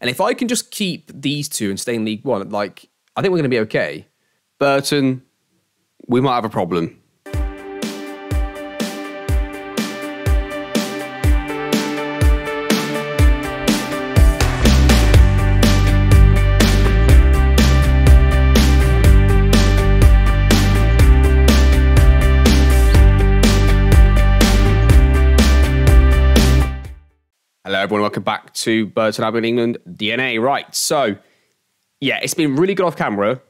And if I can just keep these two and stay in League One, like I think we're going to be okay. Burton, we might have a problem. Everyone. Welcome back to Burton Albion England DNA. Right. So, yeah, it's been really good off camera.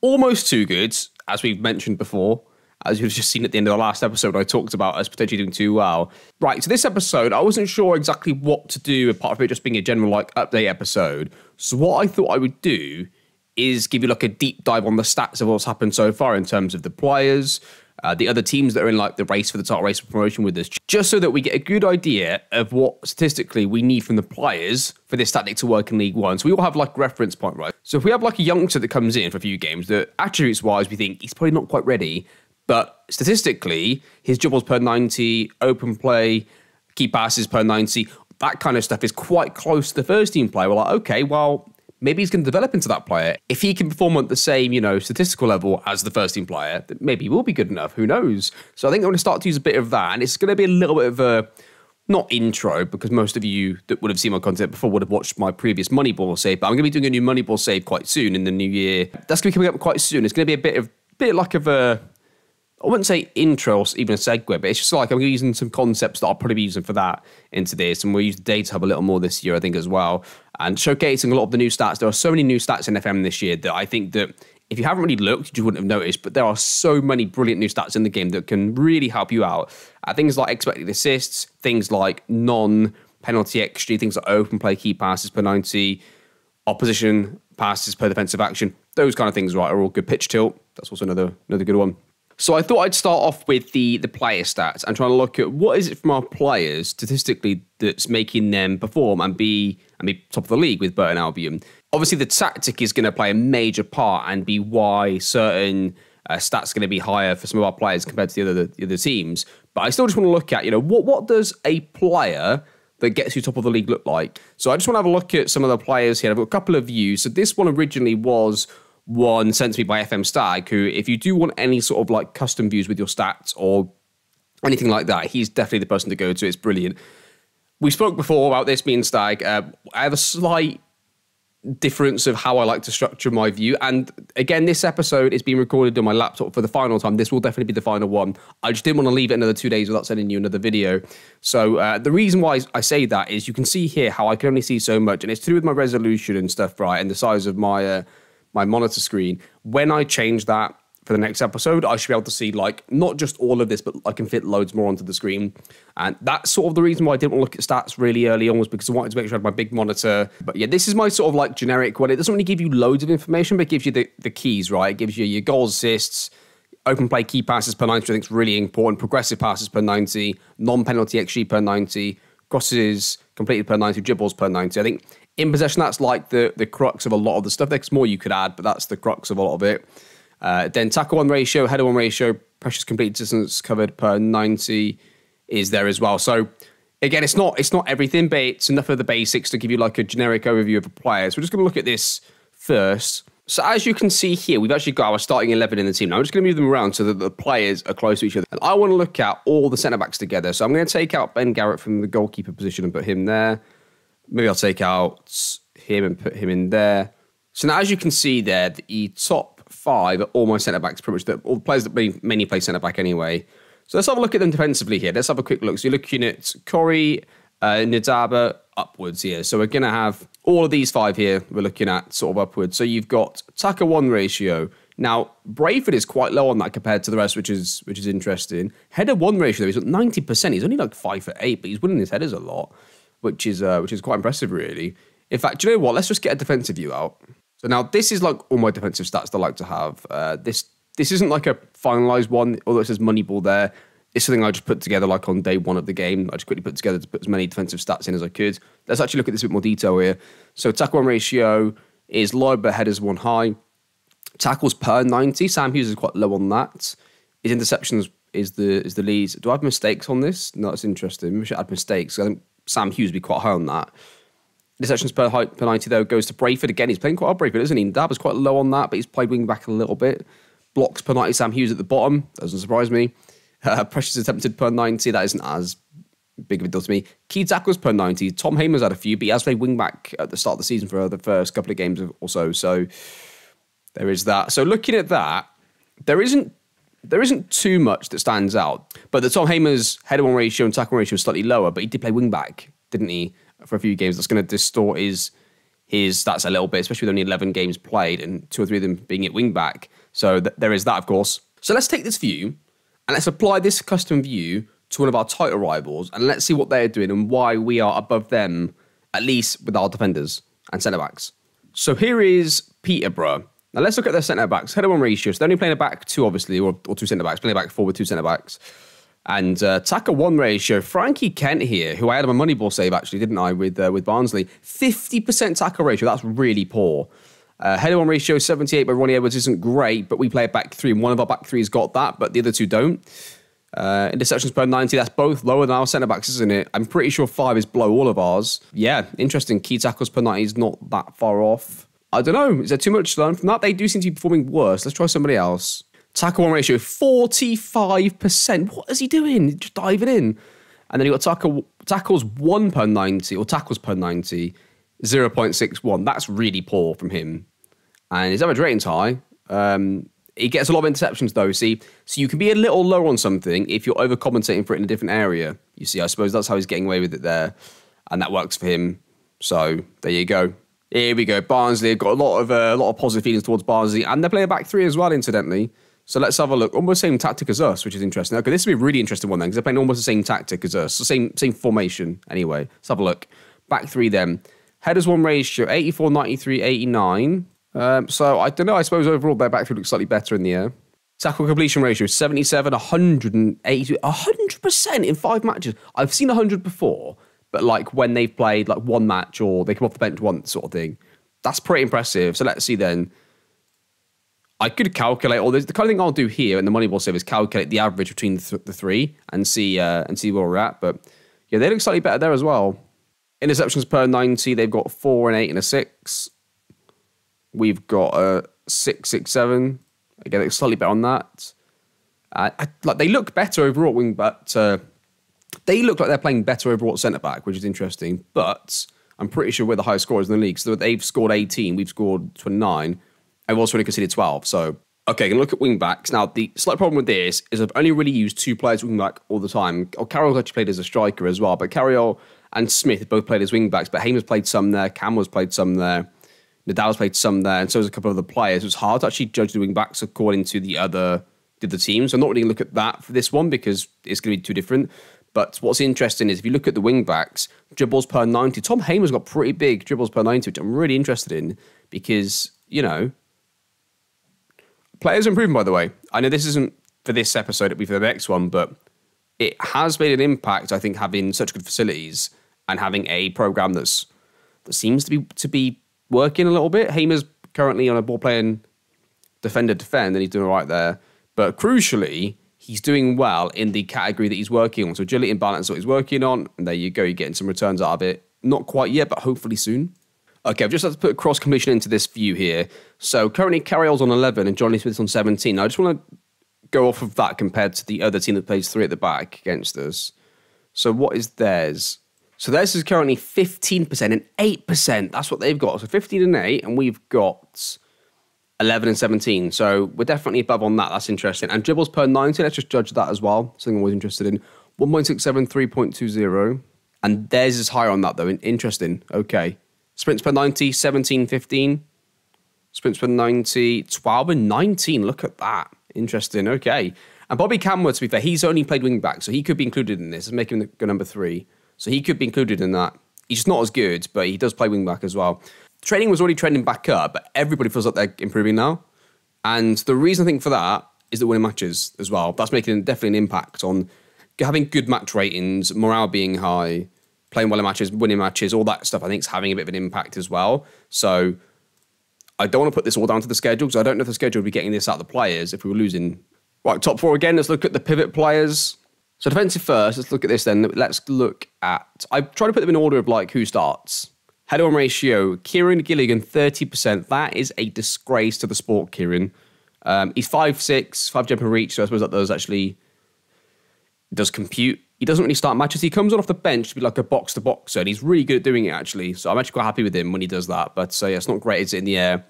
Almost too good, as we've mentioned before. As you've just seen at the end of the last episode, I talked about us potentially doing too well. Right. So, this episode, I wasn't sure exactly what to do apart from it just being a general like update episode. So, what I thought I would do is give you like a deep dive on the stats of what's happened so far in terms of the players, uh, the other teams that are in like the race for the title race for promotion with us, just so that we get a good idea of what statistically we need from the players for this tactic to work in League One. So we all have like reference point, right? So if we have like a youngster that comes in for a few games that attributes wise we think he's probably not quite ready, but statistically his dribbles per 90, open play, key passes per 90, that kind of stuff is quite close to the first team player. We're like, okay, well, maybe he's going to develop into that player. If he can perform at the same, you know, statistical level as the first team player, maybe he will be good enough. Who knows? So I think I'm going to start to use a bit of that, and it's going to be a little bit of a not intro because most of you that would have seen my content before would have watched my previous Moneyball save. But I'm going to be doing a new Moneyball save quite soon in the new year. That's going to be coming up quite soon. It's going to be a bit of bit like of a I wouldn't say intro or even a segue, but it's just like I'm using some concepts that I'll probably be using for that into this. And we'll use Data Hub a little more this year, I think, as well. And showcasing a lot of the new stats. There are so many new stats in FM this year that I think that if you haven't really looked, you wouldn't have noticed. But there are so many brilliant new stats in the game that can really help you out. Uh, things like expected assists, things like non penalty XG, things like open play key passes per 90, opposition passes per defensive action. Those kind of things, right, are all good. Pitch tilt, that's also another another good one. So I thought I'd start off with the the player stats and try to look at what is it from our players statistically that's making them perform and be and be top of the league with Burton Albion. Obviously, the tactic is going to play a major part and be why certain uh, stats going to be higher for some of our players compared to the other the other teams. But I still just want to look at you know what what does a player that gets you top of the league look like? So I just want to have a look at some of the players here. I've got a couple of views. So this one originally was one sent to me by FM Stag, who, if you do want any sort of like custom views with your stats or anything like that, he's definitely the person to go to. It's brilliant. We spoke before about this being Stag. Uh, I have a slight difference of how I like to structure my view. And again, this episode is being recorded on my laptop for the final time. This will definitely be the final one. I just didn't want to leave it another two days without sending you another video. So uh, the reason why I say that is you can see here how I can only see so much, and it's do with my resolution and stuff, right, and the size of my uh, my monitor screen. When I change that for the next episode, I should be able to see like not just all of this, but I can fit loads more onto the screen. And that's sort of the reason why I didn't want to look at stats really early on was because I wanted to make sure I had my big monitor. But yeah, this is my sort of like generic one. It doesn't really give you loads of information, but it gives you the, the keys, right? It gives you your goals, assists, open play key passes per 90, I think is really important, progressive passes per 90, non-penalty XG per 90, crosses completed per 90, dribbles per 90. I think in possession, that's like the the crux of a lot of the stuff. There's more you could add, but that's the crux of a lot of it. Uh, then tackle one ratio, header one ratio, pressures complete distance covered per 90 is there as well. So again, it's not it's not everything, but it's enough of the basics to give you like a generic overview of a player. So we're just going to look at this first. So as you can see here, we've actually got our starting 11 in the team. Now I'm just going to move them around so that the players are close to each other. And I want to look at all the centre backs together. So I'm going to take out Ben Garratt from the goalkeeper position and put him there. Maybe I'll take out him and put him in there. So now, as you can see there, the top five are all my centre backs, pretty much the, all the players that many play centre back anyway. So let's have a look at them defensively here. Let's have a quick look. So you're looking at Corrie, uh, Ndaba upwards here. So we're going to have all of these five here. We're looking at sort of upwards. So you've got Taka one ratio. Now Brayford is quite low on that compared to the rest, which is which is interesting. Header one ratio though, he's at ninety percent. He's only like five for eight, but he's winning his headers a lot which is uh, which is quite impressive, really. In fact, do you know what? Let's just get a defensive view out. So now this is like all my defensive stats that I like to have. Uh, this this isn't like a finalized one, although it says Moneyball there. It's something I just put together like on day one of the game. I just quickly put together to put as many defensive stats in as I could. Let's actually look at this a bit more detail here. So tackle one ratio is low, but headers one high. Tackles per 90. Sam Hughes is quite low on that. His interceptions is the is the leads. Do I have mistakes on this? No, that's interesting. I should add mistakes. I think Sam Hughes would be quite high on that. Interceptions per, per 90, though, goes to Brayford. Again, he's playing quite well, Brayford, isn't he? Dab is quite low on that, but he's played wing back a little bit. Blocks per 90, Sam Hughes at the bottom. Doesn't surprise me. Uh, pressures attempted per 90, that isn't as big of a deal to me. Key tackles per 90. Tom Hamer's had a few, but he has played wing back at the start of the season for the first couple of games or so. So there is that. So looking at that, there isn't there isn't too much that stands out. But the Tom Hamer's header one ratio and tackle ratio is slightly lower, but he did play wing back, didn't he, for a few games? That's going to distort his his stats a little bit, especially with only 11 games played and two or three of them being at wing back. So th- there is that, of course. So let's take this view and let's apply this custom view to one of our title rivals and let's see what they're doing and why we are above them, at least with our defenders and centre backs. So here is Peterborough. Now let's look at their centre backs. Header one ratio. They're only playing a back two, obviously, or, or two centre backs, playing a back four with two centre backs. And uh, tackle one ratio, Frankie Kent here, who I had on my Moneyball save actually, didn't I, with uh, with Barnsley, fifty percent tackle ratio. That's really poor. Uh, header one ratio seventy eight, but Ronnie Edwards isn't great. But we play a back three, and one of our back threes got that, but the other two don't. Uh, interceptions per 90, that's both lower than our centre backs, isn't it? I'm pretty sure five is below all of ours. Yeah, interesting. Key tackles per 90 is not that far off. I don't know. Is there too much to learn from that? They do seem to be performing worse. Let's try somebody else. Tackle one ratio, 45%. What is he doing? Just diving in. And then you got tackle, tackles one per 90, or tackles per 90, 0.61. That's really poor from him. And his average rating's high. Um, he gets a lot of interceptions though, see? So you can be a little low on something if you're overcompensating for it in a different area. You see, I suppose that's how he's getting away with it there. And that works for him. So there you go. Here we go. Barnsley have got a lot of uh, a lot of positive feelings towards Barnsley, and they play a back three as well, incidentally. So let's have a look. Almost same tactic as us, which is interesting. Okay, this will be a really interesting one then, because they're playing almost the same tactic as us, the same same formation. Anyway, let's have a look. Back three then. Headers one ratio 84, 93, 89. Um, so I don't know. I suppose overall their back three looks slightly better in the air. Tackle completion ratio 77, 180, 100% in five matches. I've seen 100 before, but like when they've played like one match or they come off the bench once sort of thing. That's pretty impressive. So let's see then. I could calculate all this. The kind of thing I'll do here in the Moneyball save is calculate the average between the, th- the three and see uh, and see where we're at. But yeah, they look slightly better there as well. Interceptions per 90, they've got four and eight and a six. We've got a six, six, seven. Again, it's slightly better on that. Uh, I, like they look better overall, wing, but uh, they look like they're playing better overall at centre back, which is interesting. But I'm pretty sure we're the highest scorers in the league. So they've scored 18, we've scored 29, and we've also only conceded 12. So okay, gonna look at wing backs. Now the slight problem with this is I've only really used two players wing back all the time. Oh, Carroll actually played as a striker as well, but Carroll and Smith both played as wing backs. But Hamer's played some there, Campbell's played some there. Nadal's played some there, and so has a couple of other players. It's hard to actually judge the wing backs according to the other the teams. So I'm not really going to look at that for this one because it's going to be too different. But what's interesting is if you look at the wing backs, dribbles per 90, Tom Hamer's got pretty big dribbles per 90, which I'm really interested in because, you know, players improving, by the way. I know this isn't for this episode, it'll be for the next one, but it has made an impact, I think, having such good facilities and having a program that's that seems to be to be working a little bit. Hamer's currently on a ball playing defender defend, and he's doing all right there. But crucially, he's doing well in the category that he's working on. So agility and balance is what he's working on. And there you go, you're getting some returns out of it. Not quite yet, but hopefully soon. Okay, I've just had to put cross completion into this view here. So currently Carroll's on 11 and Johnny Smith's on 17. Now, I just want to go off of that compared to the other team that plays three at the back against us. So what is theirs? So theirs is currently 15% and 8%. That's what they've got. So 15 and 8, and we've got 11 and 17. So we're definitely above on that. That's interesting. And dribbles per 90, let's just judge that as well. Something I'm always interested in. 1.67, 3.20. And theirs is higher on that, though. Interesting. Okay. Sprints per 90, 17, 15. Sprints per 90, 12 and 19. Look at that. Interesting. Okay. And Bobby Kamwa, to be fair, he's only played wing back, so he could be included in this. Let's him go number three. So he could be included in that. He's just not as good, but he does play wing back as well. Training was already trending back up, but everybody feels like they're improving now. And the reason I think for that is the winning matches as well. That's making definitely an impact on having good match ratings, morale being high, playing well in matches, winning matches, all that stuff. I think is having a bit of an impact as well. So I don't want to put this all down to the schedule because I don't know if the schedule would be getting this out of the players if we were losing. Right, top four again. Let's look at the pivot players. So defensive first. Let's look at this then. Let's look at. I try to put them in order of like who starts. Head on ratio, Kieran Gilligan, 30%. That is a disgrace to the sport, Kieran. Um, he's 5'6, 5 jump and reach, so I suppose that does actually does compute. He doesn't really start matches. He comes on off the bench to be like a box to boxer, and he's really good at doing it actually. So I'm actually quite happy with him when he does that. But so yeah, it's not great. Is it in the air?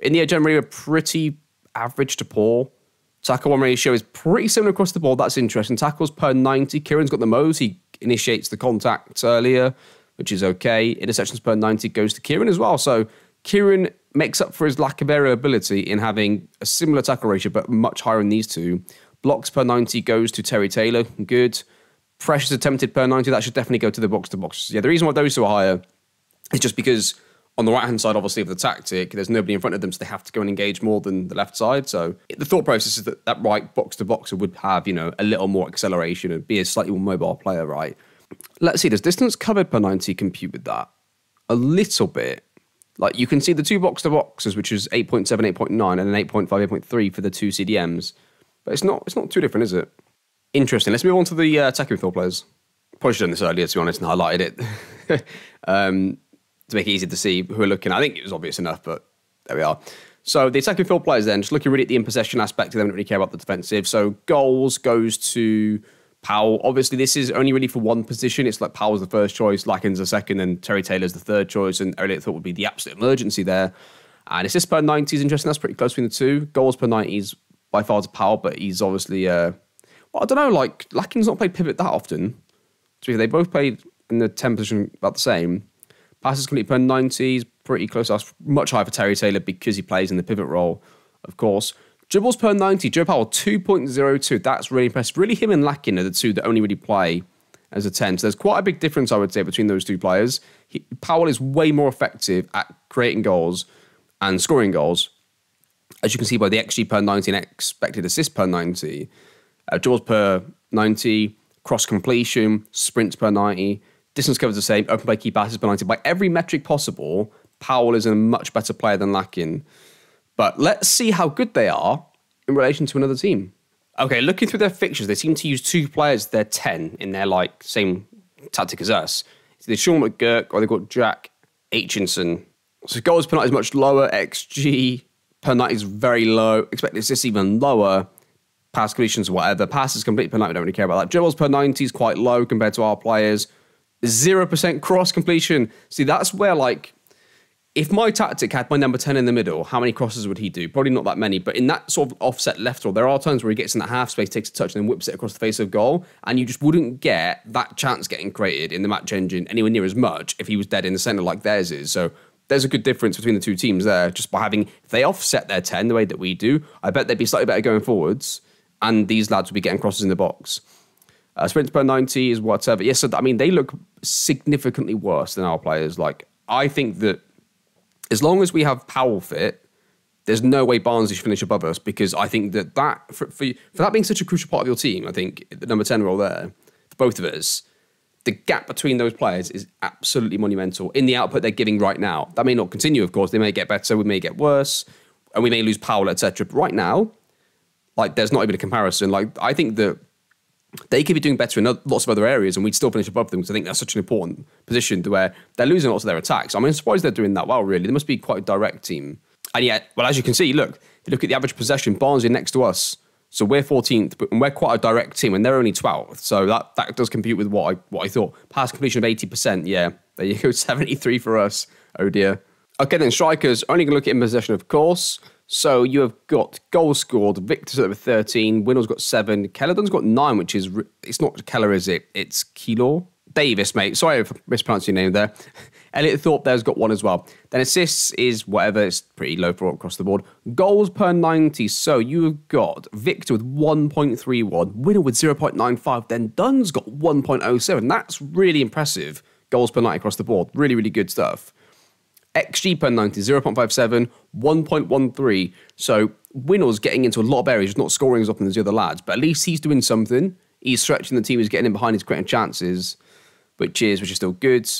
In the air, generally, we're pretty average to poor. Tackle one ratio is pretty similar across the board. That's interesting. Tackles per 90. Kieran's got the most. He initiates the contact earlier, which is okay. Interceptions per 90 goes to Kieran as well. So Kieran makes up for his lack of variability in having a similar tackle ratio, but much higher in these two. Blocks per 90 goes to Terry Taylor. Good. Pressures attempted per 90, that should definitely go to the box to box. Yeah, the reason why those two are higher is just because on the right hand side, obviously, of the tactic, there's nobody in front of them, so they have to go and engage more than the left side. So the thought process is that that right box to boxer would have, you know, a little more acceleration and be a slightly more mobile player, right? Let's see, does distance covered per 90 compute with that? A little bit. Like you can see the two box to boxes, which is 8.7, 8.9, and an 8.5, 8.3 for the two CDMs. But it's not it's not too different, is it? Interesting. Let's move on to the uh, attacking midfield players. Probably should have done this earlier, to be honest, and highlighted it um, to make it easy to see who we're looking at. I think it was obvious enough, but there we are. So the attacking midfield players then, just looking really at the in possession aspect of them, don't really care about the defensive. So goals goes to Powell. Obviously, this is only really for one position. It's like Powell's the first choice, Lakin's the second, and Terry Taylor's the third choice. And Elliot thought would be the absolute emergency there. And assists per 90 is interesting. That's pretty close between the two. Goals per 90 is by far to Powell, but he's obviously, uh, well, I don't know, like, Lakin's not played pivot that often. So they both played in the 10 position about the same. Passes complete per 90 is pretty close. That's much higher for Terry Taylor because he plays in the pivot role, of course. Dribbles per 90, Joe Powell 2.02. That's really impressive. Really, him and Lakin are the two that only really play as a 10. So there's quite a big difference, I would say, between those two players. He, Powell is way more effective at creating goals and scoring goals as you can see by the XG per 90 and expected assist per 90, uh, draws per 90, cross completion, sprints per 90, distance covers the same, open play key passes per 90. By every metric possible, Powell is a much better player than Lakin. But let's see how good they are in relation to another team. Okay, looking through their fixtures, they seem to use two players, they're 10 in their like same tactic as us. So they've Sean McGurk or they've got Jack Aitchison. So goals per night is much lower, XG per night is very low. Expect it's just even lower. Pass completions, whatever. Passes complete per night, we don't really care about that. Dribbles per 90 is quite low compared to our players. 0% cross completion. See, that's where, like, if my tactic had my number 10 in the middle, how many crosses would he do? Probably not that many. But in that sort of offset left roll, there are times where he gets in that half space, takes a touch, and then whips it across the face of goal. And you just wouldn't get that chance getting created in the match engine anywhere near as much if he was dead in the centre like theirs is. So there's a good difference between the two teams there just by having if they offset their 10 the way that we do i bet they'd be slightly better going forwards and these lads would be getting crosses in the box uh, per 90 is whatever yes so i mean they look significantly worse than our players like i think that as long as we have Powell fit there's no way Barnes should finish above us because I think that that for, for, for that being such a crucial part of your team, I think the number 10 role there for both of us, the gap between those players is absolutely monumental in the output they're giving right now. That may not continue, of course. They may get better, we may get worse, and we may lose Powell, etc. But right now, like, there's not even a comparison. Like, I think that they could be doing better in lots of other areas, and we'd still finish above them because I think that's such an important position to where they're losing lots of their attacks. I mean, I'm surprised they're doing that well. Really, they must be quite a direct team. And yet, well, as you can see, look, if you look at the average possession, Barnes is next to us so we're 14th, but we're quite a direct team, and they're only 12th. So that, that does compute with what I what I thought. Pass completion of 80%. Yeah, there you go. 73 for us. Oh dear. Okay, then strikers only going to look at in possession, of course. So you have got goals scored. Victor's at 13. Winnall's got seven. Kellerton's got nine, which is it's not Keller, is it? It's Kilo Davis, mate. Sorry I mispronounced your name there. Elliot Thorpe there's got one as well. Then assists is whatever, it's pretty low for across the board. Goals per 90. So you've got Victor with 1.31, Winnall with 0.95, then Dunn's got 1.07. That's really impressive. Goals per 90 across the board. Really, really good stuff. XG per 90, 0.57, 1.13. So Winnall's getting into a lot of areas, not scoring as often as the other lads, but at least he's doing something. He's stretching the team, he's getting in behind, he's creating chances, which is which is still good.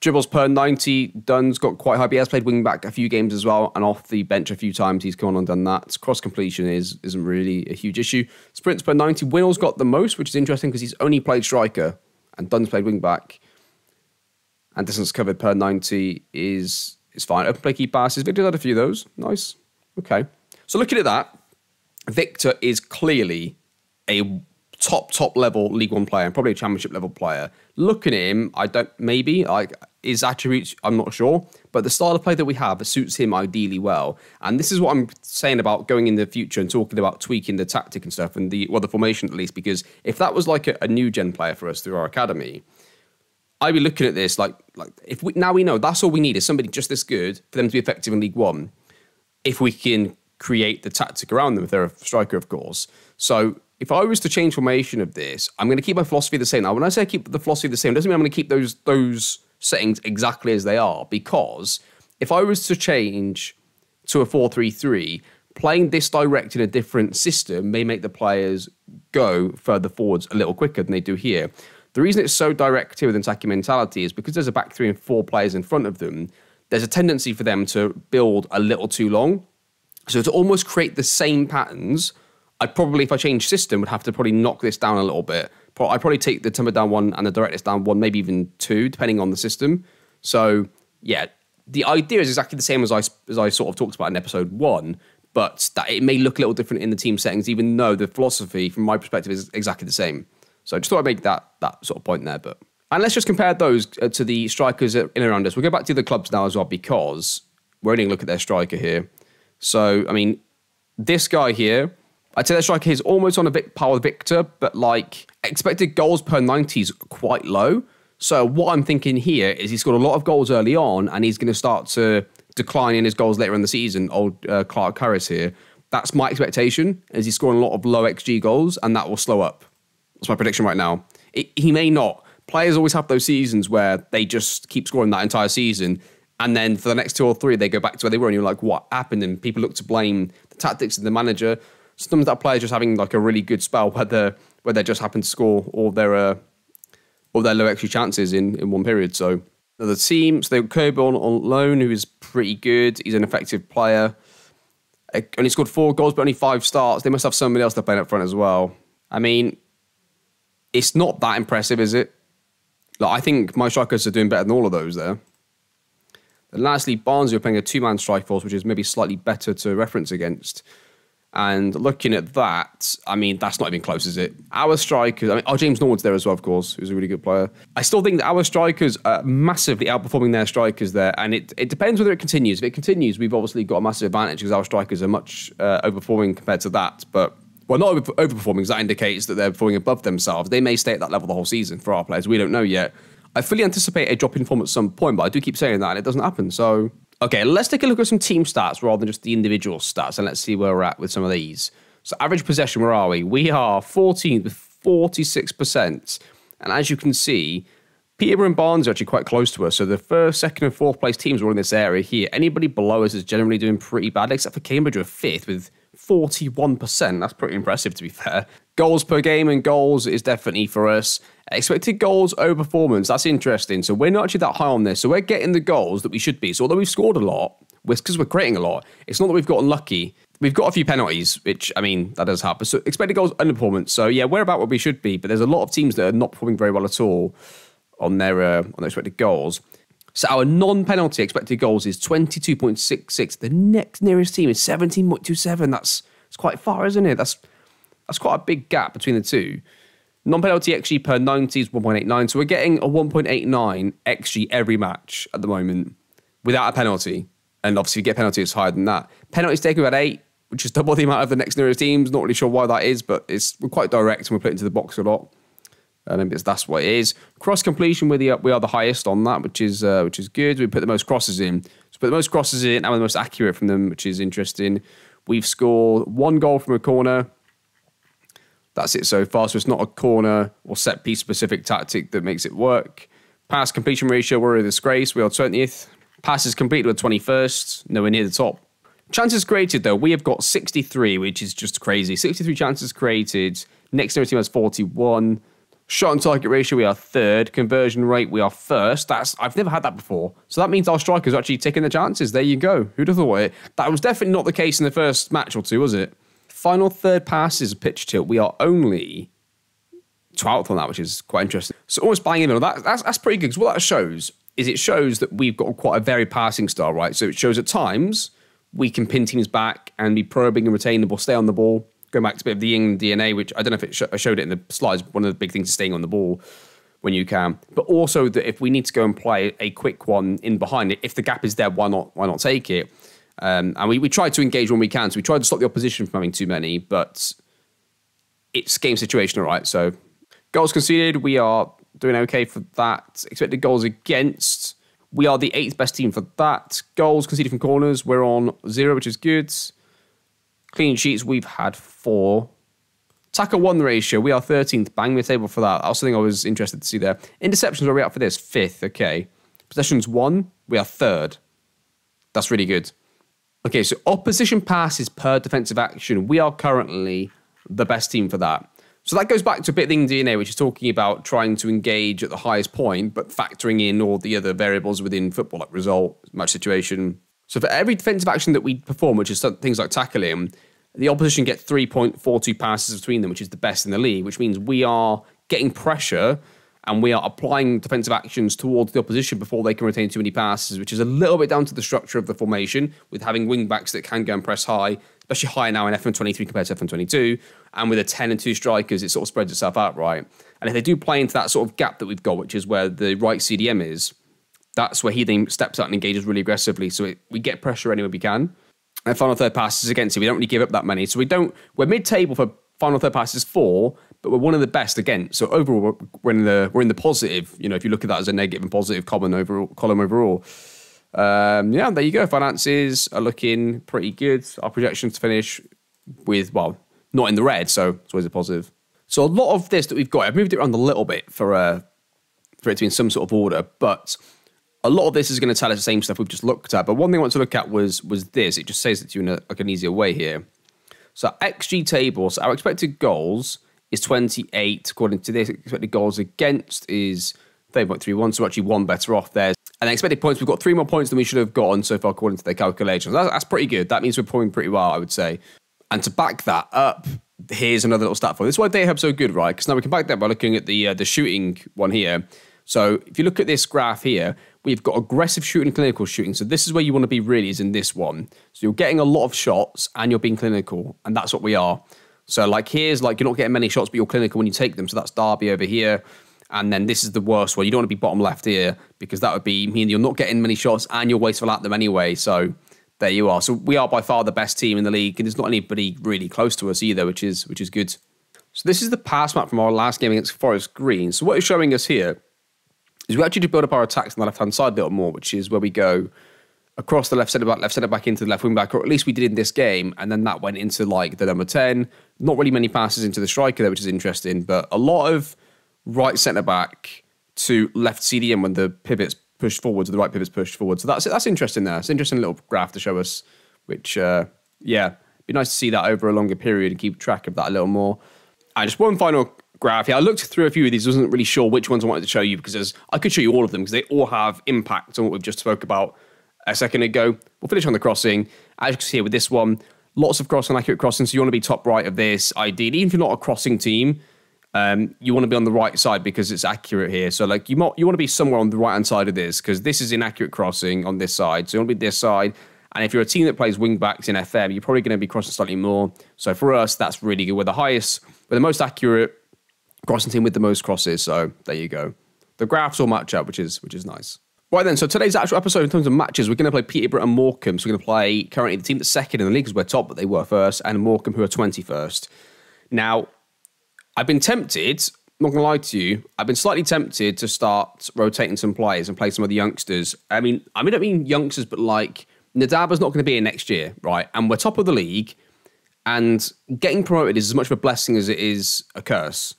Dribbles per 90. Dunn's got quite high. He has played wing back a few games as well and off the bench a few times. He's gone on and done that. Cross completion is, isn't really a huge issue. Sprints per 90. Winnall's got the most, which is interesting because he's only played striker and Dunn's played wing back. And distance covered per 90 is is fine. Open play key passes. Victor had a few of those. Nice. Okay. So looking at that, Victor is clearly a top top level League One player and probably a Championship level player. Looking at him, I don't maybe like his attributes. I'm not sure, but the style of play that we have suits him ideally well. And this is what I'm saying about going in the future and talking about tweaking the tactic and stuff and the well the formation at least. Because if that was like a, a new gen player for us through our academy, I'd be looking at this like like if we now we know that's all we need is somebody just this good for them to be effective in League One. If we can create the tactic around them, if they're a striker, of course. So if I was to change formation of this, I'm going to keep my philosophy the same. Now, when I say I keep the philosophy the same, doesn't mean I'm going to keep those those settings exactly as they are. Because if I was to change to a four-three-three, playing this direct in a different system may make the players go further forwards a little quicker than they do here. The reason it's so direct here with attacking mentality is because there's a back three and four players in front of them. There's a tendency for them to build a little too long. So to almost create the same patterns I'd probably, if I change system, would have to probably knock this down a little bit. I'd probably take the timber down one and the directness down one, maybe even two, depending on the system. So yeah, the idea is exactly the same as I as I sort of talked about in episode one, but that it may look a little different in the team settings, even though the philosophy, from my perspective, is exactly the same. So I just thought I'd make that that sort of point there. But and let's just compare those uh, to the strikers in around us. We'll go back to the clubs now as well because we're only to look at their striker here. So I mean, this guy here I'd say their striker is almost on a bit with Victor, but like expected goals per 90 is quite low. So what I'm thinking here is he's got a lot of goals early on, and he's going to start to decline in his goals later in the season. Old uh, Clarke-Harris here. That's my expectation. Is he's scoring a lot of low xG goals, and that will slow up. That's my prediction right now. It, he may not. Players always have those seasons where they just keep scoring that entire season, and then for the next two or three, they go back to where they were, and you're like, what happened? And people look to blame the tactics of the manager sometimes that player just having like a really good spell where they where they just happen to score all their uh, all their low extra chances in in one period. So the team, so they Kirby Coburn on loan, who is pretty good. He's an effective player. Only scored four goals, but only five starts. They must have somebody else to play up front as well. I mean, it's not that impressive, is it? Like, I think my strikers are doing better than all of those there. And lastly, Barnes, you're playing a two-man strike force, which is maybe slightly better to reference against. And looking at that, I mean, that's not even close, is it? Our strikers, I mean, oh, James Norwood's there as well, of course, who's a really good player. I still think that our strikers are massively outperforming their strikers there. And it, it depends whether it continues. If it continues, we've obviously got a massive advantage because our strikers are much uh, overperforming compared to that. But, well, not over, overperforming, because that indicates that they're performing above themselves. They may stay at that level the whole season for our players. We don't know yet. I fully anticipate a drop in form at some point, but I do keep saying that and it doesn't happen. So Okay, let's take a look at some team stats rather than just the individual stats, and let's see where we're at with some of these. So, average possession, where are we? We are 14th with 46%. And as you can see, Peterborough and Barnes are actually quite close to us. So, the first, second, and fourth place teams are all in this area here. Anybody below us is generally doing pretty bad, except for Cambridge, are fifth with 41%. That's pretty impressive, to be fair. Goals per game and goals is definitely for us. Expected goals over performance, that's interesting. So we're not actually that high on this. So we're getting the goals that we should be. So although we've scored a lot, because we're creating a lot, it's not that we've gotten lucky. We've got a few penalties, which, I mean, that does happen. So expected goals under performance. So yeah, we're about what we should be. But there's a lot of teams that are not performing very well at all on their, uh, on their expected goals. So our non-penalty expected goals is 22.66. The next nearest team is 17.27. That's it's quite far, isn't it? That's that's quite a big gap between the two. Non-penalty XG per 90 is 1.89. So we're getting a 1.89 XG every match at the moment without a penalty. And obviously, if you get penalty, it's higher than that. Penalties taken about eight, which is double the amount of the next nearest teams. Not really sure why that is, but it's we're quite direct and we put into the box a lot. Maybe that's what it is. Cross completion, we the we are the highest on that, which is uh, which is good. We put the most crosses in. So put the most crosses in and we're the most accurate from them, which is interesting. We've scored one goal from a corner. That's it so far. So it's not a corner or set piece specific tactic that makes it work. Pass completion ratio, we're a disgrace. We are 20th. Passes completed, we're 21st. Nowhere near the top. Chances created, though, we have got 63, which is just crazy. 63 chances created. Next team has 41. Shot on target ratio, we are third. Conversion rate, we are first. That's I've never had that before. So that means our strikers are actually taking the chances. There you go. Who'd have thought it? That was definitely not the case in the first match or two, was it? Final third passes pitch tilt, we are only 12th on that, which is quite interesting. So almost bang in middle. That, that's, that's pretty good. Because what that shows is it shows that we've got quite a very passing style, right? So it shows at times we can pin teams back and be probing and retain the ball, stay on the ball. Going back to a bit of the Ying DNA, which I don't know if it sh- I showed it in the slides. One of the big things is staying on the ball when you can, but also that if we need to go and play a quick one in behind it, if the gap is there, why not? Why not take it? Um, and we, we try to engage when we can. So we try to stop the opposition from having too many, but it's game situational, right? So goals conceded, we are doing okay for that. Expected goals against, we are the eighth best team for that. Goals conceded from corners, we're on zero, which is good. Clean sheets, we've had four. Tackle one ratio, we are 13th, bang the table for that. That's something I was interested to see there. Interceptions, where are we at for this? Fifth, okay. Possessions one, we are third. That's really good. Okay, so opposition passes per defensive action. We are currently the best team for that. So that goes back to a bit of DNA, which is talking about trying to engage at the highest point, but factoring in all the other variables within football, like result, match situation. So for every defensive action that we perform, which is things like tackling, the opposition get 3.42 passes between them, which is the best in the league, which means we are getting pressure and we are applying defensive actions towards the opposition before they can retain too many passes, which is a little bit down to the structure of the formation, with having wing backs that can go and press high, especially higher now in FM23 compared to FM22. And with a 10 and 2 strikers, it sort of spreads itself out, right? And if they do play into that sort of gap that we've got, which is where the right CDM is, that's where he then steps out and engages really aggressively. So it, we get pressure anywhere we can. And final third passes against it, we don't really give up that many. So we don't, we're mid table for final third passes four, but we're one of the best again. So overall, we're in the we're in the positive. You know, if you look at that as a negative and positive column overall, column overall. Um, yeah, there you go. Finances are looking pretty good. Our projections to finish with well, not in the red, so it's always a positive. So a lot of this that we've got, I've moved it around a little bit for uh, for it to be in some sort of order, but a lot of this is going to tell us the same stuff we've just looked at. But one thing I want to look at was was this. It just says it to you in a, like an easier way here. So XG tables, our expected goals is 28 according to this. Expected goals against is 30.31, so actually one better off there. And expected points, we've got three more points than we should have gotten so far according to their calculations. That's, that's pretty good. That means we're performing pretty well, I would say. And to back that up, here's another little stat for you. This is why they have so good, right? Because now we can back that by looking at the uh, the shooting one here. So if you look at this graph here, we've got aggressive shooting, clinical shooting. So this is where you want to be really is in this one. So you're getting a lot of shots and you're being clinical, and that's what we are. So like here's like you're not getting many shots, but you're clinical when you take them. So that's Derby over here. And then this is the worst one. You don't want to be bottom left here because that would be mean you're not getting many shots and you're wasteful at them anyway. So there you are. So we are by far the best team in the league, and there's not anybody really close to us either, which is which is good. So this is the pass map from our last game against Forest Green. So what it's showing us here is we actually do build up our attacks on the left hand side a little more, which is where we go across the left centre back, left centre back into the left wing back, or at least we did in this game, and then that went into like the number ten. Not really many passes into the striker there, which is interesting, but a lot of right centre back to left CDM when the pivots pushed forward, forwards, the right pivots pushed forward. So that's that's interesting there. It's an interesting little graph to show us, which uh, yeah, be nice to see that over a longer period and keep track of that a little more. And just one final graph here. I looked through a few of these, wasn't really sure which ones I wanted to show you because I could show you all of them because they all have impact on what we've just spoke about a second ago. We'll finish on the crossing. As you can see here with this one, lots of cross and accurate crossing. So you want to be top right of this, ideally. Even if you're not a crossing team, um, you want to be on the right side because it's accurate here. So like you might, you want to be somewhere on the right hand side of this because this is inaccurate crossing on this side. So you want to be this side. And if you're a team that plays wing backs in FM, you're probably going to be crossing slightly more. So for us, that's really good. We're the highest, we're the most accurate crossing team with the most crosses. So there you go. The graphs all match up, which is which is nice. Right then, so today's actual episode in terms of matches, we're going to play Peterborough and Morecambe. So we're going to play currently the team that's second in the league because we're top, but they were first, and Morecambe who are 21st. Now, I've been tempted, not going to lie to you, I've been slightly tempted to start rotating some players and play some of the youngsters. I mean, I mean, I don't mean youngsters, but like Nadaba's not going to be here next year, right? And we're top of the league, and getting promoted is as much of a blessing as it is a curse.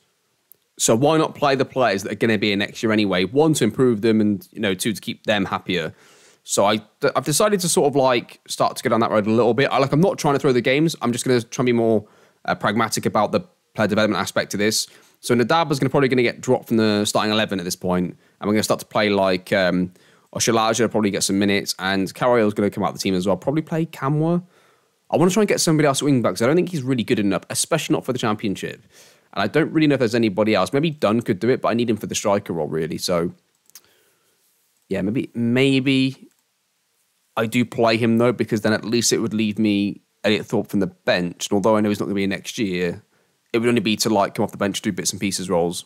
So why not play the players that are going to be in next year anyway? One to improve them, and you know, two to keep them happier. So I I've decided to sort of like start to go down that road a little bit. I like I'm not trying to throw the games. I'm just going to try and be more uh, pragmatic about the player development aspect to this. So Ndaba's going to probably going to get dropped from the starting eleven at this point, and we're going to start to play like um, probably get some minutes, and Carroll is going to come out the team as well. Probably play Kamwa. I want to try and get somebody else wing back because I don't think he's really good enough, especially not for the championship. And I don't really know if there's anybody else. Maybe Dunn could do it, but I need him for the striker role, really. So, yeah, maybe maybe I do play him though because then at least it would leave me Elliot Thorpe from the bench. And although I know he's not going to be next year, it would only be to like come off the bench, do bits and pieces roles.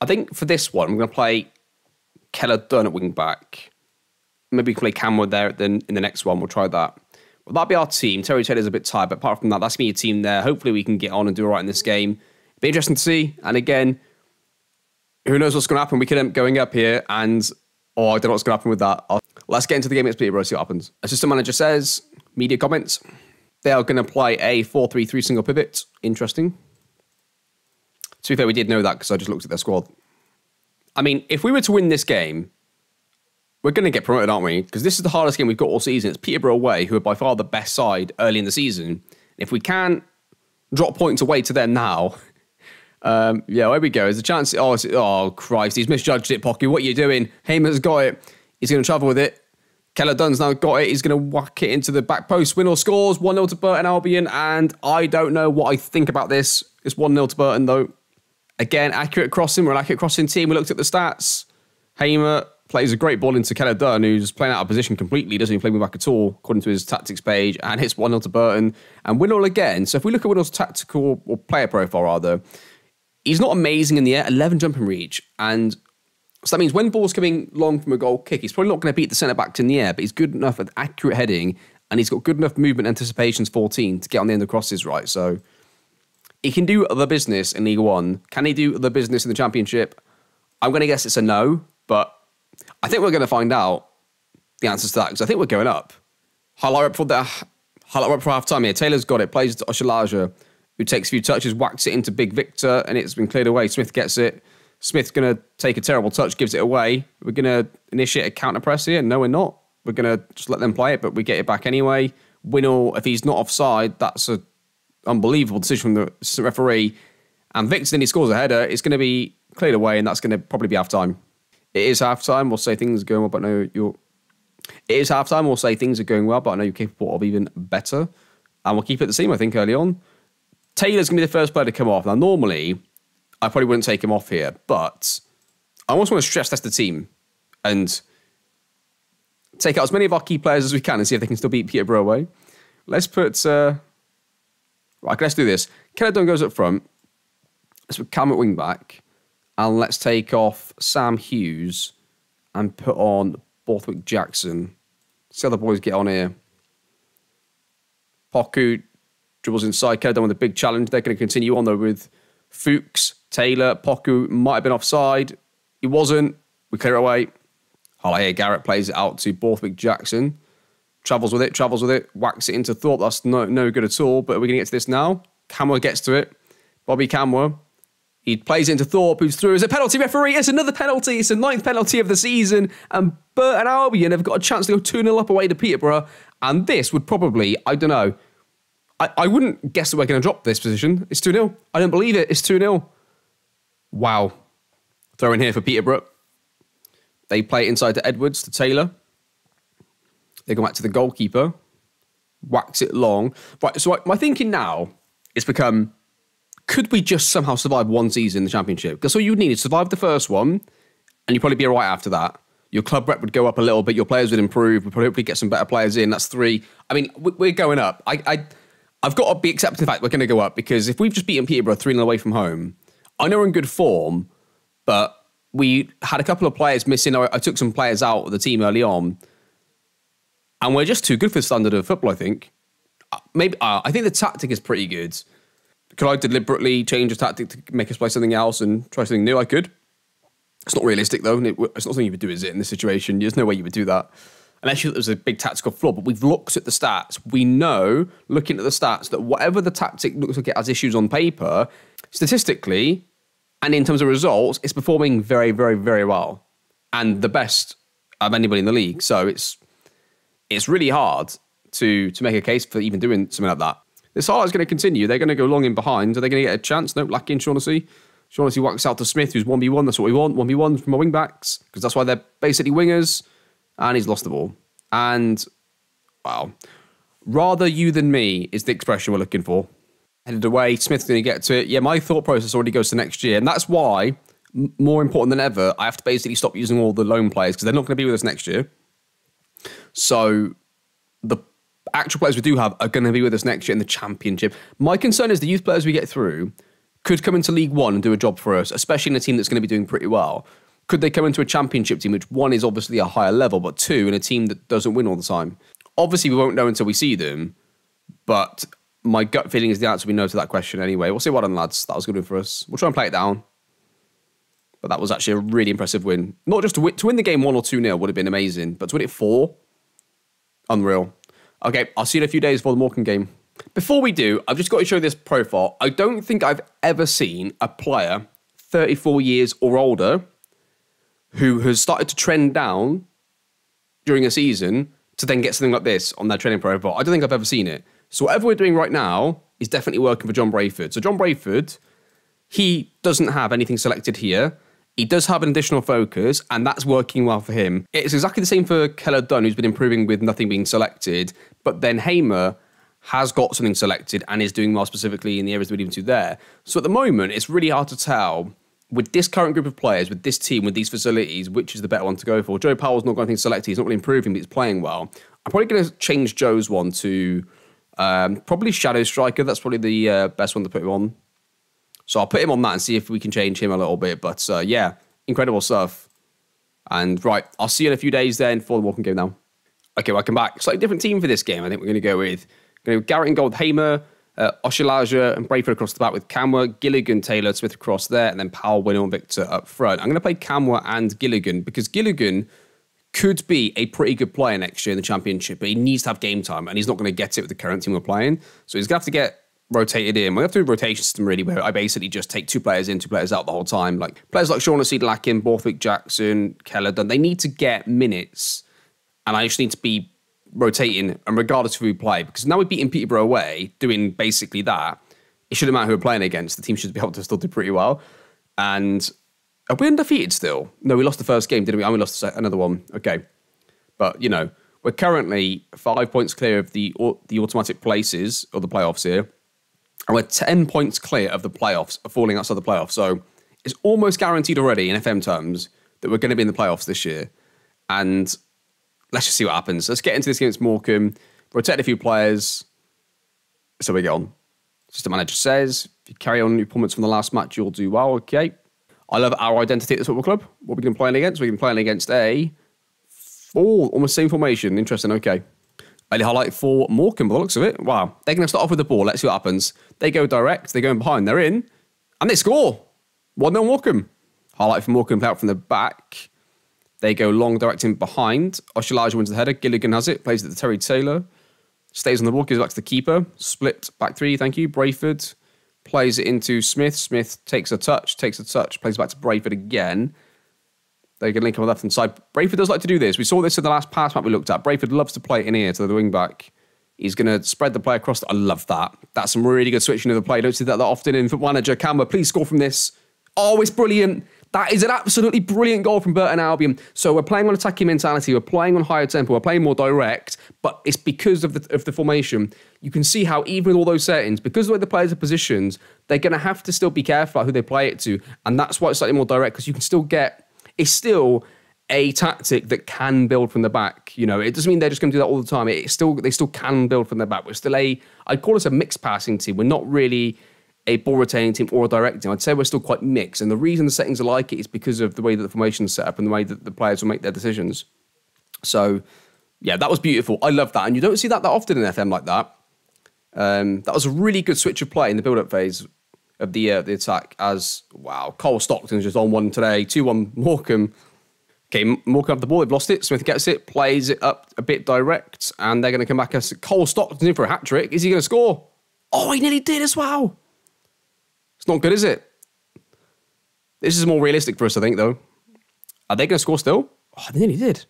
I think for this one, I'm going to play Keillor-Dunn at wing back. Maybe we can play Kamwa there then in the next one. We'll try that. Well, that'll be our team. Terry Taylor's a bit tired, but apart from that, that's me a team there. Hopefully, we can get on and do all right in this game. Be interesting to see. And again, who knows what's going to happen? We could end up going up here, and oh, I don't know what's going to happen with that. I'll, let's get into the game against Peterborough, see what happens. Assistant manager says, media comments. They are going to apply a 4 3 3 single pivot. Interesting. To be fair, we did know that because I just looked at their squad. I mean, if we were to win this game, we're going to get promoted, aren't we? Because this is the hardest game we've got all season. It's Peterborough away, who are by far the best side early in the season. If we can drop points away to them now, um, yeah, there we go. There's a chance. Oh, oh, Christ, he's misjudged it, Poku. What are you doing? Hamer's got it. He's going to travel with it. Keillor-Dunn's now got it. He's going to whack it into the back post. Winnall scores 1 0 to Burton Albion. And I don't know what I think about this. It's 1 0 to Burton, though. Again, accurate crossing. We're an accurate crossing team. We looked at the stats. Hamer plays a great ball into Keillor-Dunn, who's playing out of position completely, doesn't even play me back at all, according to his tactics page, and hits 1 0 to Burton. And Winnall again. So if we look at Winnall's tactical or player profile, rather, he's not amazing in the air, 11 jumping reach. And so that means when ball's coming long from a goal kick, he's probably not going to beat the centre backs in the air, but he's good enough at accurate heading and he's got good enough movement anticipations 14 to get on the end of crosses right. So he can do other business in League One. Can he do other business in the Championship? I'm going to guess it's a no, but I think we're going to find out the answers to that because I think we're going up. Highlight up for the highlight up for half time here. Taylor's got it, plays to Oshilaja, who takes a few touches, whacks it into Big Victor, and it's been cleared away. Smith gets it. Smith's going to take a terrible touch, gives it away. We're going to initiate a counter press here. No, we're not. We're going to just let them play it, but we get it back anyway. Winnall, if he's not offside, that's an unbelievable decision from the referee. And Victor then he scores a header. It's going to be cleared away, and that's going to probably be half time. It is half time. We'll say things are going well, but no, you're. It is half time. We'll say things are going well, but I know you're capable of even better. And we'll keep it the same, I think, early on. Taylor's going to be the first player to come off. Now, normally, I probably wouldn't take him off here, but I almost want to stress test the team and take out as many of our key players as we can and see if they can still beat Peterborough away. Let's put. Uh, right, let's do this. Dunn goes up front. Let's put Cam at wing back. And let's take off Sam Hughes and put on Borthwick Jackson. See how the boys get on here. Poku dribbles inside. Dunn with a big challenge. They're going to continue on though with Fuchs, Taylor, Poku might have been offside. He wasn't. We clear it away. Highlight Garratt plays it out to Borthwick Jackson. Travels with it, travels with it, whacks it into Thorpe. That's no, no good at all. But we're going to get to this now. Kamwa gets to it. Bobby Kamwa. He plays into Thorpe, who's through as a penalty referee. It's another penalty. It's the ninth penalty of the season. And Burton Albion have got a chance to go 2 0 up away to Peterborough. And this would probably, I don't know, I, I wouldn't guess that we're going to drop this position. It's 2 0. I don't believe it. It's 2 0. Wow. Throw in here for Peterborough. They play inside to Edwards, to Taylor. They go back to the goalkeeper. Whacks it long. Right, so my thinking now is become could we just somehow survive one season in the championship? Because all you need is survive the first one, and you'd probably be all right after that. Your club rep would go up a little bit, your players would improve, we'd probably get some better players in. That's three. I mean, we're going up. I, I I've got to be accepting the fact we're going to go up because if we've just beaten Peterborough 3 0 away from home, I know we're in good form, but we had a couple of players missing. I took some players out of the team early on, and we're just too good for the standard of football, I think. Uh, maybe uh, I think the tactic is pretty good. Could I deliberately change a tactic to make us play something else and try something new? I could. It's not realistic, though. It's not something you would do, is it, in this situation? There's no way you would do that unless you, there's a big tactical flaw. But we've looked at the stats. We know, looking at the stats, that whatever the tactic looks like it has issues on paper, statistically and in terms of results, it's performing very, very, very well, and the best of anybody in the league. So it's it's really hard to to make a case for even doing something like that. This hard is going to continue. They're going to go long in behind. Are they going to get a chance? No, lacking Shaughnessy. Shaughnessy walks out to Smith, who's 1v1. That's what we want. 1v1 from our wing backs, because that's why they're basically wingers and he's lost the ball. And, wow, rather you than me is the expression we're looking for. Headed away, Smith's going to get to it. Yeah, my thought process already goes to next year. And that's why more important than ever, I have to basically stop using all the loan players because they're not going to be with us next year. So the actual players we do have are going to be with us next year in the championship. My concern is the youth players we get through could come into League One and do a job for us, especially in a team that's going to be doing pretty well. Could they come into a championship team, which one is obviously a higher level, but two, in a team that doesn't win all the time? Obviously, we won't know until we see them, but my gut feeling is the answer we know to that question anyway. We'll see what on, lads. That was good for us. We'll try and play it down. But that was actually a really impressive win. Not just to win, to win the game 1 or 2 nil would have been amazing, but to win it 4, unreal. Okay, I'll see you in a few days for the Morecambe game. Before we do, I've just got to show this profile. I don't think I've ever seen a player 34 years or older who has started to trend down during a season to then get something like this on their training profile. I don't think I've ever seen it. So whatever we're doing right now is definitely working for John Brayford. So John Brayford, he doesn't have anything selected here. He does have an additional focus, and that's working well for him. It's exactly the same for Keillor-Dunn, who's been improving with nothing being selected. But then Hamer has got something selected and is doing well specifically in the areas we're leading to there. So at the moment, it's really hard to tell with this current group of players, with this team, with these facilities, which is the better one to go for. Joe Powell's not got anything selected. He's not really improving, but he's playing well. I'm probably going to change Joe's one to um, probably Shadow Striker. That's probably the uh, best one to put him on. So I'll put him on that and see if we can change him a little bit. But uh, yeah, incredible stuff. And right, I'll see you in a few days then for the walking game now. Okay, welcome back. Slightly different team for this game. I think we're going to go with, going to Garratt and Gold Hamer, uh, Oshilaja and Brayford across the back with Kamwa, Gilligan, Taylor, Smith across there, and then Powell, Winnall, and Victor up front. I'm going to play Kamwa and Gilligan because Gilligan could be a pretty good player next year in the championship, but he needs to have game time, and he's not going to get it with the current team we're playing. So he's going to have to get rotated in. We have to do a rotation system really, where I basically just take two players in, two players out the whole time. Like players like Shaughnessy, Lakin, Borthwick, Jackson, Keillor-Dunn, they need to get minutes, and I just need to be rotating, and regardless of who we play, because now we're beating Peterborough away, doing basically that. It shouldn't matter who we're playing against. The team should be able to still do pretty well. And uh, are we undefeated still? No, we lost the first game, didn't we? And we lost another one. Okay, but you know we're currently five points clear of the the automatic places or the playoffs here, and we're ten points clear of the playoffs, of falling outside the playoffs. So it's almost guaranteed already in FM terms that we're going to be in the playoffs this year. And let's just see what happens. Let's get into this game against Morecambe, rotate a few players. So we get on. System manager says, if you carry on your performance from the last match, you'll do well. Okay. I love our identity at this football club. What we can play against? We can play against a four, almost same formation. Interesting. Okay. I highlight for Morecambe by the looks of it. Wow. They're going to start off with the ball. Let's see what happens. They go direct. They go in behind. They're in. And they score. 1 0 Morecambe. Highlight for Morecambe out from the back. They go long, directing behind. Oshilaja wins the header. Gilligan has it, plays it to Terry Taylor. Stays on the ball, gives it back to the keeper. Split back three, thank you. Brayford plays it into Smith. Smith takes a touch, takes a touch, plays back to Brayford again. They can link on the left hand side. Brayford does like to do this. We saw this in the last pass map we looked at. Brayford loves to play in here to the wing back. He's going to spread the play across. I love that. That's some really good switching of the play. Don't see that that often in Foot Manager. Kamwa, please score from this. Oh, it's brilliant. That is an absolutely brilliant goal from Burton Albion. So we're playing on attacking mentality, we're playing on higher tempo, we're playing more direct, but it's because of the of the formation. You can see how even with all those settings, because of the way the players are positioned, they're going to have to still be careful about who they play it to, and that's why it's slightly more direct because you can still get. It's still a tactic that can build from the back. You know, it doesn't mean they're just going to do that all the time. It still they still can build from the back. We're still a I'd call us a mixed passing team. We're not really a ball retaining team or a direct team. I'd say we're still quite mixed. And the reason the settings are like it is because of the way that the formation is set up and the way that the players will make their decisions. So, yeah, that was beautiful. I love that. And you don't see that that often in FM like that. Um, that was a really good switch of play in the build up phase of the uh, the attack. As wow, Cole Stockton's just on one today, 2 1 Morecambe. Okay, Morecambe have the ball, they've lost it. Smith gets it, plays it up a bit direct, and they're going to come back as Cole Stockton's in for a hat trick. Is he going to score? Oh, he nearly did as well. It's not good, is it? This is more realistic for us, I think, though. Are they going to score still? Oh, they nearly did.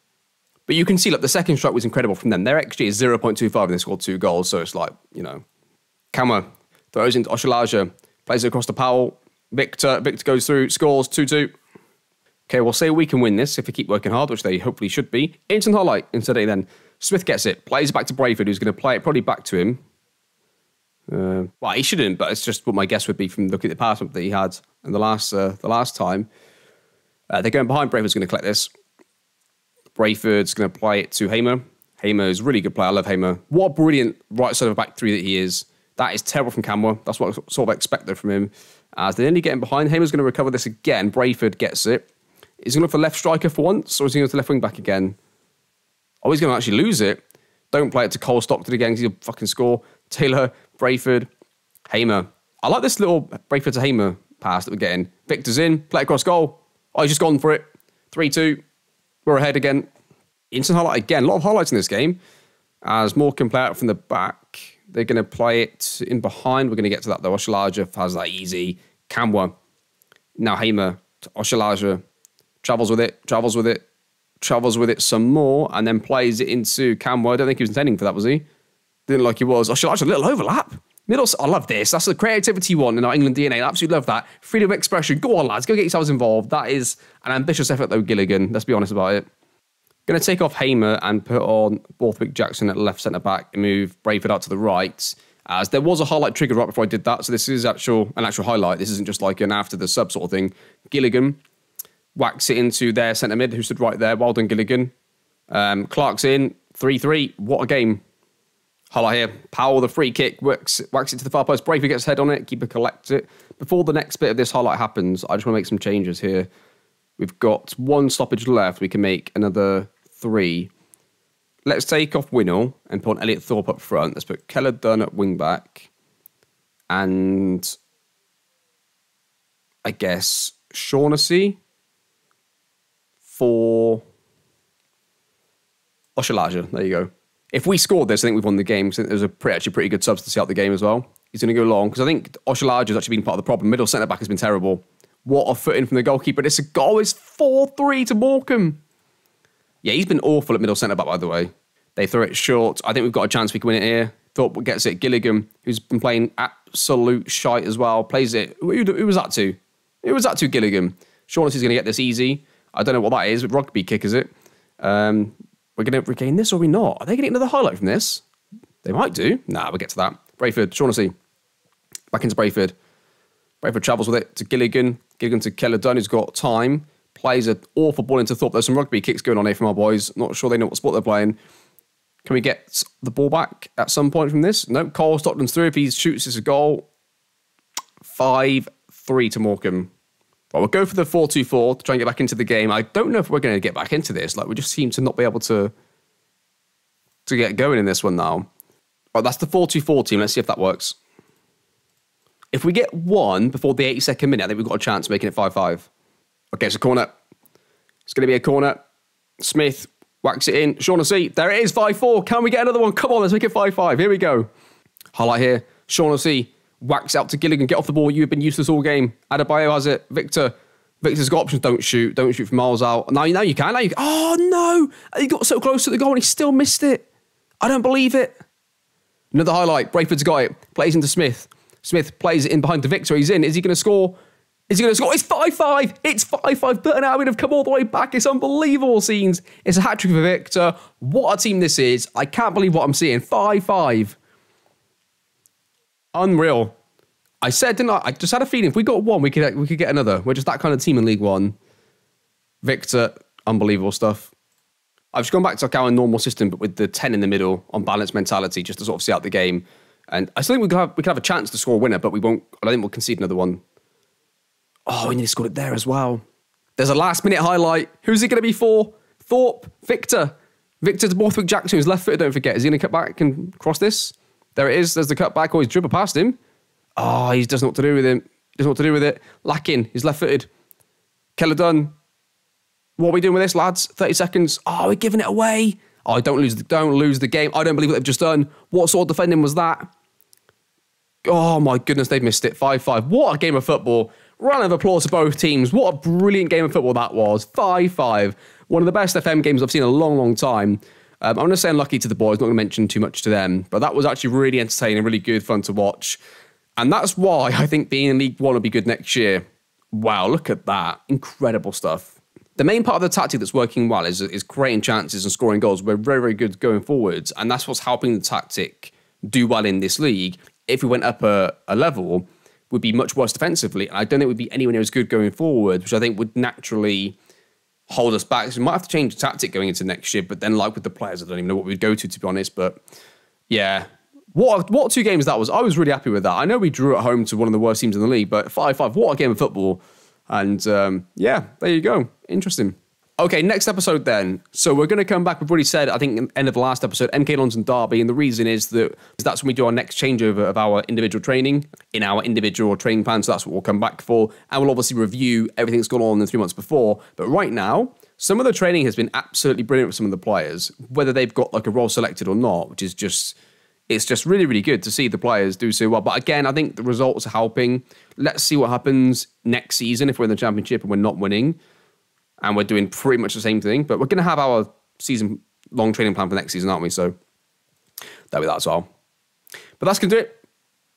But you can see, like, the second strike was incredible from them. Their XG is 0.25 and they scored two goals. So it's like, you know, Kamwa throws into Oshilaja, plays it across to Powell. Victor, Victor goes through, scores 2 2. Okay, we'll say we can win this if we keep working hard, which they hopefully should be. Instant highlight instead of then. Smith gets it, plays it back to Brayford, who's going to play it probably back to him. Uh, well, he shouldn't, but it's just what my guess would be from looking at the pass that he had and the last uh, the last time. Uh, they're going behind. Brayford's going to collect this. Brayford's going to apply it to Hamer. Hamer is a really good player. I love Hamer. What a brilliant right side of a back three that he is. That is terrible from Kamwa. That's what I sort of expected from him. As they're only getting behind, Hamer's going to recover this again. Brayford gets it. Is he going to look for left striker for once, or is he going to left wing back again? Oh, he's going to actually lose it. Don't play it to Cole Stockton again because he'll fucking score. Taylor, Brayford, Hamer. I like this little Brayford to Hamer pass that we're getting. Victor's in, play across goal. Oh, he's just gone for it. 3 2. We're ahead again. Instant highlight again. A lot of highlights in this game. As Morecambe play out from the back, they're going to play it in behind. We're going to get to that though. Oshilaja has that easy. Kamwa. Now Hamer to Oshilaja. Travels with it, travels with it, travels with it some more, and then plays it into Kamwa. I don't think he was intending for that, was he? Didn't like he was. Oshilaja, a little overlap. Middle, I love this. That's the creativity one in our England DNA. I absolutely love that. Freedom of expression. Go on, lads. Go get yourselves involved. That is an ambitious effort, though, Gilligan. Let's be honest about it. Going to take off Hamer and put on Borthwick Jackson at left centre back and move Brayford out to the right. As there was a highlight triggered right before I did that, so this is actual an actual highlight. This isn't just like an after the sub sort of thing. Gilligan whacks it into their centre mid, who stood right there. Well done, Gilligan. Um, Clark's in three three. What a game! Highlight here. Powell the free kick works whacks it to the far post. Brayford gets head on it. Keeper collects it. Before the next bit of this highlight happens, I just want to make some changes here. We've got one stoppage left. We can make another three. Let's take off Winnall and put on Elliot Thorpe up front. Let's put Keillor-Dunn at wing back. And I guess Shaughnessy for Oshilaja. There you go. If we scored this, I think we've won the game. Because there's a pretty, actually pretty good substance out the game as well. He's going to go long because I think Oshilaja has actually been part of the problem. Middle centre back has been terrible. What a footing from the goalkeeper. This goal is 4 3 to Morecambe. Yeah, he's been awful at middle centre back, by the way. They throw it short. I think we've got a chance we can win it here. Thorpe gets it. Gilligan, who's been playing absolute shite as well, plays it. Who, who was that to? Who was that to, Gilligan? Shaughnessy's going to get this easy. I don't know what that is. Rugby kick, is it? Um, we're going to regain this or are we not? Are they getting another highlight from this? They might do. Nah, we'll get to that. Brayford, Shaughnessy. Back into Brayford. Brayford travels with it to Gilligan. Gilligan to Keillor-Dunn, who's got time plays an awful ball into Thorpe. There's some rugby kicks going on here from our boys. Not sure they know what sport they're playing. Can we get the ball back at some point from this? No, Cole Stockton's through. If he shoots, it's a goal. 5 3 to Morecambe. Well, we'll go for the 4 2 4 to try and get back into the game. I don't know if we're going to get back into this. Like, we just seem to not be able to to get going in this one now. Oh, that's the 4 2 4 team. Let's see if that works. If we get one before the 82nd minute, I think we've got a chance of making it 5 5. Okay, it's a corner. It's going to be a corner. Smith whacks it in. Shaughnessy, there it is, 5 4. Can we get another one? Come on, let's make it 5 5. Here we go. Highlight here. Shaughnessy whacks out to Gilligan. Get off the ball. You've been useless all game. Adebayo has it. Victor. Victor's got options. Don't shoot. Don't shoot from miles out. Now, now you can. Now you can. Oh, no. He got so close to the goal and he still missed it. I don't believe it. Another highlight. Brayford's got it. Plays into Smith. Smith plays it in behind to Victor. He's in. Is he going to score? Is he going to score? It's 5 5. It's 5 5. Burton Albion have come all the way back. It's unbelievable scenes. It's a hat trick for Victor. What a team this is. I can't believe what I'm seeing. 5 5. Unreal. I said, didn't I? I just had a feeling if we got one, we could we could get another. We're just that kind of team in League One. Victor, unbelievable stuff. I've just gone back to like our normal system, but with the 10 in the middle on balance mentality, just to sort of see out the game. And I still think we could have we could have a chance to score a winner, but we won't. I don't think we'll concede another one. Oh, he nearly scored it there as well. There's a last minute highlight. Who's it going to be for? Thorpe, Victor. Victor to Borthwick Jackson, who's left foot, don't forget. Is he going to cut back and cross this? There it is. There's the cut back. Oh, he's dribbled past him. Oh, he doesn't know what to do with him. He doesn't know what to do with it. Lacking. He's left footed. Keillor-Dunn. What are we doing with this, lads? 30 seconds. Oh, we're giving it away. Oh, don't lose the, don't lose the game. I don't believe what they've just done. What sort of defending was that? Oh my goodness, they've missed it. 5-5. What a game of football. Round of applause to both teams. What a brilliant game of football that was. 5 5. One of the best FM games I've seen in a long, long time. Um, I'm going to say unlucky to the boys, not going to mention too much to them, but that was actually really entertaining, really good fun to watch. And that's why I think being in League One will be good next year. Wow, look at that. Incredible stuff. The main part of the tactic that's working well is, is creating chances and scoring goals. We're very, very good going forwards. And that's what's helping the tactic do well in this league. If we went up a, a level, would be much worse defensively. And I don't think would be anywhere near as good going forward, which I think would naturally hold us back. So we might have to change the tactic going into next year. But then, like with the players, I don't even know what we'd go to, to be honest. But yeah, what what two games that was? I was really happy with that. I know we drew at home to one of the worst teams in the league, but five five, what a game of football! And um, yeah, there you go. Interesting. Okay, next episode then. So we're going to come back. We've already said, I think, end of the last episode, MK and Derby, and the reason is that that's when we do our next changeover of our individual training in our individual training plan. So that's what we'll come back for, and we'll obviously review everything that's gone on in the three months before. But right now, some of the training has been absolutely brilliant with some of the players, whether they've got like a role selected or not, which is just it's just really, really good to see the players do so well. But again, I think the results are helping. Let's see what happens next season if we're in the championship and we're not winning and we're doing pretty much the same thing. But we're going to have our season long training plan for next season, aren't we? So that'll be that as well. But that's going to do it.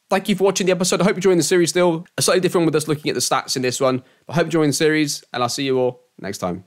Thank you for watching the episode. I hope you're enjoying the series still. A slightly different with us looking at the stats in this one. But I hope you're enjoying the series, and I'll see you all next time.